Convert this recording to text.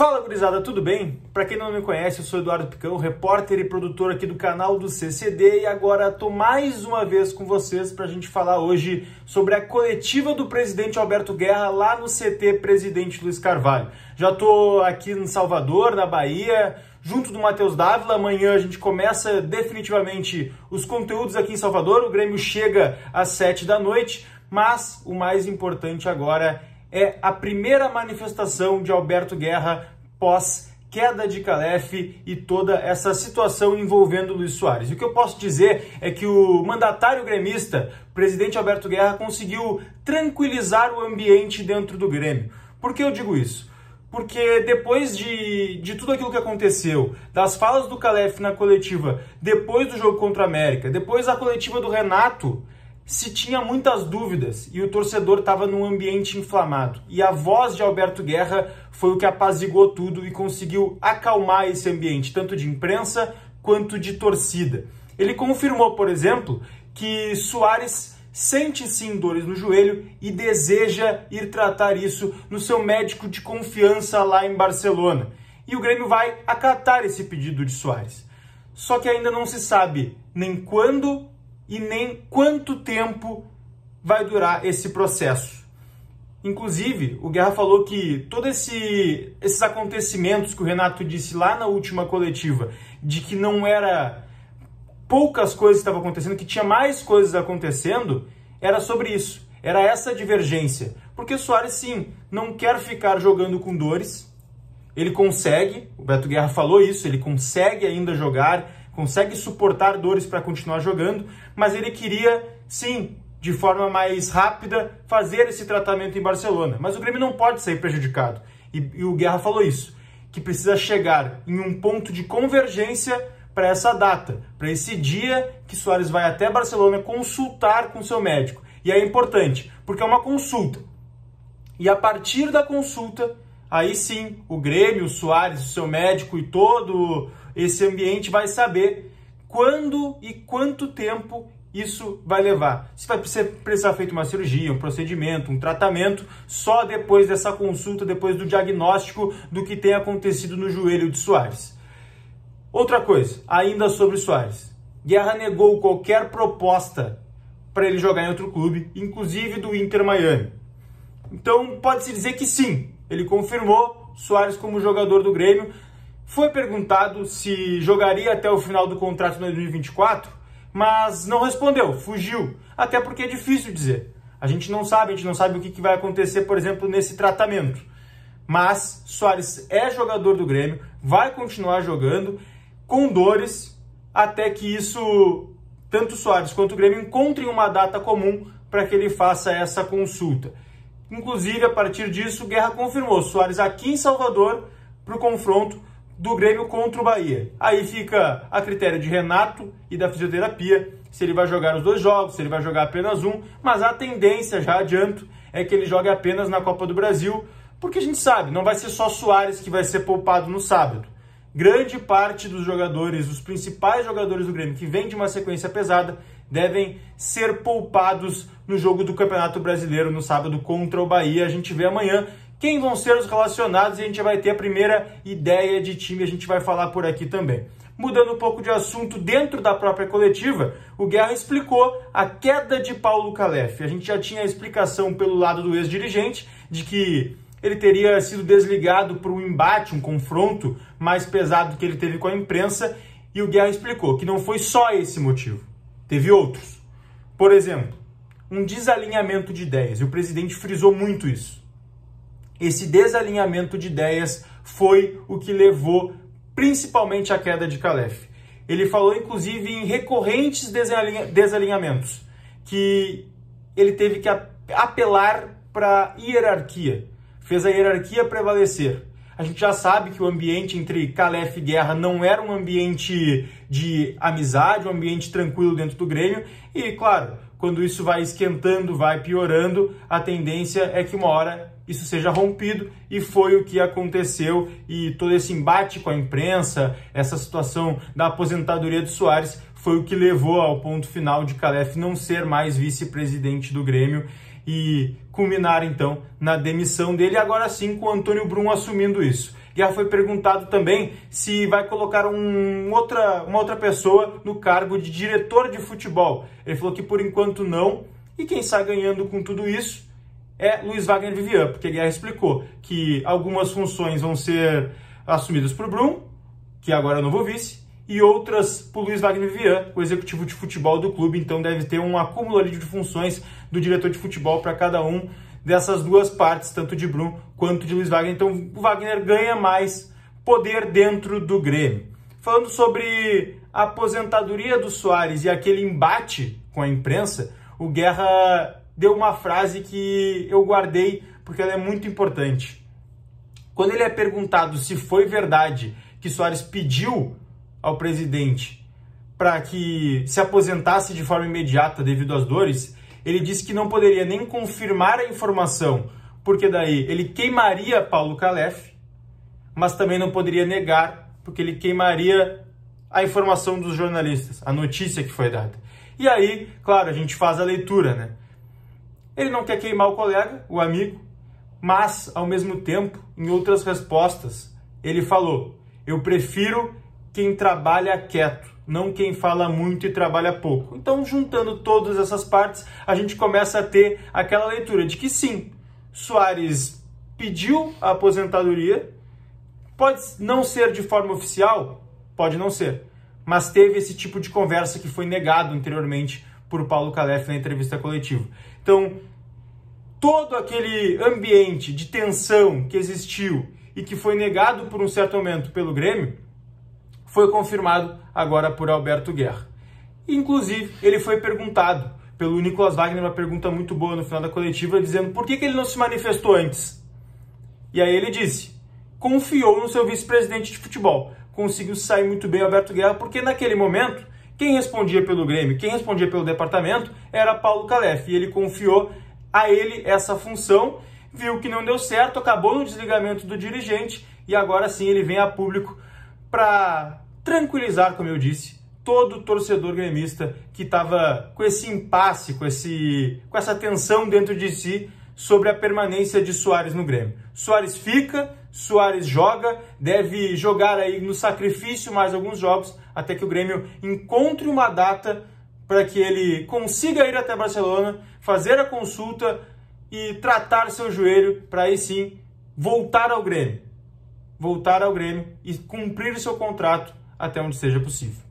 Fala gurizada, tudo bem? Para quem não me conhece, eu sou Eduardo Picão, repórter e produtor aqui do canal do CCD e agora tô mais uma vez com vocês para a gente falar hoje sobre a coletiva do presidente Alberto Guerra lá no CT Presidente Luiz Carvalho. Já tô aqui em Salvador, na Bahia, junto do Matheus Dávila. Amanhã a gente começa definitivamente os conteúdos aqui em Salvador. O Grêmio chega às sete da noite, mas o mais importante agora é a primeira manifestação de Alberto Guerra pós queda de Calef e toda essa situação envolvendo Luiz Soares. O que eu posso dizer é que o mandatário gremista, presidente Alberto Guerra, conseguiu tranquilizar o ambiente dentro do Grêmio. Por que eu digo isso? Porque depois de, de tudo aquilo que aconteceu, das falas do Calef na coletiva, depois do jogo contra a América, depois da coletiva do Renato, se tinha muitas dúvidas e o torcedor estava num ambiente inflamado. E a voz de Alberto Guerra foi o que apaziguou tudo e conseguiu acalmar esse ambiente, tanto de imprensa quanto de torcida. Ele confirmou, por exemplo, que Soares sente sim dores no joelho e deseja ir tratar isso no seu médico de confiança lá em Barcelona. E o Grêmio vai acatar esse pedido de Soares. Só que ainda não se sabe nem quando e nem quanto tempo vai durar esse processo. Inclusive, o Guerra falou que todos esse, esses acontecimentos que o Renato disse lá na última coletiva, de que não era poucas coisas que estavam acontecendo, que tinha mais coisas acontecendo, era sobre isso. Era essa divergência. Porque Soares, sim, não quer ficar jogando com dores. Ele consegue, o Beto Guerra falou isso, ele consegue ainda jogar, consegue suportar dores para continuar jogando, mas ele queria, sim, de forma mais rápida, fazer esse tratamento em Barcelona. Mas o Grêmio não pode sair prejudicado. E, e o Guerra falou isso, que precisa chegar em um ponto de convergência para essa data, para esse dia que Soares vai até Barcelona consultar com seu médico. E é importante, porque é uma consulta. E a partir da consulta, aí sim, o Grêmio, o Soares, o seu médico e todo esse ambiente vai saber quando e quanto tempo isso vai levar. Se vai precisar feito uma cirurgia, um procedimento, um tratamento, só depois dessa consulta, depois do diagnóstico do que tem acontecido no joelho de Soares. Outra coisa, ainda sobre Soares. Guerra negou qualquer proposta para ele jogar em outro clube, inclusive do Inter Miami. Então pode-se dizer que sim, ele confirmou Soares como jogador do Grêmio, foi perguntado se jogaria até o final do contrato em 2024, mas não respondeu, fugiu. Até porque é difícil dizer. A gente não sabe, a gente não sabe o que vai acontecer, por exemplo, nesse tratamento. Mas Soares é jogador do Grêmio, vai continuar jogando com dores até que isso, tanto Soares quanto o Grêmio, encontrem uma data comum para que ele faça essa consulta. Inclusive, a partir disso, Guerra confirmou Soares aqui em Salvador para o confronto do Grêmio contra o Bahia. Aí fica a critério de Renato e da fisioterapia, se ele vai jogar os dois jogos, se ele vai jogar apenas um, mas a tendência, já adianto, é que ele jogue apenas na Copa do Brasil, porque a gente sabe, não vai ser só Soares que vai ser poupado no sábado. Grande parte dos jogadores, os principais jogadores do Grêmio que vêm de uma sequência pesada, devem ser poupados no jogo do Campeonato Brasileiro no sábado contra o Bahia. A gente vê amanhã quem vão ser os relacionados e a gente vai ter a primeira ideia de time, a gente vai falar por aqui também. Mudando um pouco de assunto, dentro da própria coletiva, o Guerra explicou a queda de Paulo Calef. A gente já tinha a explicação pelo lado do ex-dirigente de que ele teria sido desligado por um embate, um confronto mais pesado que ele teve com a imprensa, e o Guerra explicou que não foi só esse motivo, teve outros. Por exemplo, um desalinhamento de ideias, e o presidente frisou muito isso. Esse desalinhamento de ideias foi o que levou principalmente à queda de Calef. Ele falou inclusive em recorrentes desalinhamentos, que ele teve que apelar para hierarquia, fez a hierarquia prevalecer. A gente já sabe que o ambiente entre Calef e Guerra não era um ambiente de amizade, um ambiente tranquilo dentro do Grêmio, e claro, quando isso vai esquentando, vai piorando, a tendência é que uma hora isso seja rompido e foi o que aconteceu e todo esse embate com a imprensa, essa situação da aposentadoria de Soares foi o que levou ao ponto final de Calef não ser mais vice-presidente do Grêmio e culminar então na demissão dele, agora sim com o Antônio Brum assumindo isso. Guerra foi perguntado também se vai colocar um outra, uma outra pessoa no cargo de diretor de futebol. Ele falou que por enquanto não, e quem sai ganhando com tudo isso é Luiz Wagner Vivian, porque Guerra explicou que algumas funções vão ser assumidas por Brum, que agora é o novo vice, e outras por Luiz Wagner Vian, o executivo de futebol do clube, então deve ter um acúmulo de funções do diretor de futebol para cada um dessas duas partes, tanto de Brum quanto de Luiz Wagner. Então o Wagner ganha mais poder dentro do Grêmio. Falando sobre a aposentadoria do Soares e aquele embate com a imprensa, o Guerra deu uma frase que eu guardei porque ela é muito importante. Quando ele é perguntado se foi verdade que Soares pediu ao presidente para que se aposentasse de forma imediata devido às dores, ele disse que não poderia nem confirmar a informação, porque daí ele queimaria Paulo Calef, mas também não poderia negar, porque ele queimaria a informação dos jornalistas, a notícia que foi dada. E aí, claro, a gente faz a leitura, né? Ele não quer queimar o colega, o amigo, mas, ao mesmo tempo, em outras respostas, ele falou: Eu prefiro quem trabalha quieto, não quem fala muito e trabalha pouco. Então, juntando todas essas partes, a gente começa a ter aquela leitura de que sim, Soares pediu a aposentadoria, pode não ser de forma oficial, pode não ser, mas teve esse tipo de conversa que foi negado anteriormente por Paulo Calef na entrevista coletiva. Então, todo aquele ambiente de tensão que existiu e que foi negado por um certo momento pelo Grêmio, foi confirmado agora por Alberto Guerra. Inclusive, ele foi perguntado pelo Nicolas Wagner, uma pergunta muito boa no final da coletiva, dizendo por que, que ele não se manifestou antes. E aí ele disse, confiou no seu vice-presidente de futebol. Conseguiu sair muito bem Alberto Guerra, porque naquele momento, quem respondia pelo Grêmio, quem respondia pelo departamento, era Paulo Calef. E ele confiou a ele essa função, viu que não deu certo, acabou no desligamento do dirigente e agora sim ele vem a público para tranquilizar, como eu disse, todo torcedor gremista que estava com esse impasse, com, esse, com essa tensão dentro de si sobre a permanência de Soares no Grêmio. Soares fica, Soares joga, deve jogar aí no sacrifício mais alguns jogos até que o Grêmio encontre uma data para que ele consiga ir até Barcelona, fazer a consulta e tratar seu joelho para aí sim voltar ao Grêmio. Voltar ao Grêmio e cumprir seu contrato até onde seja possível.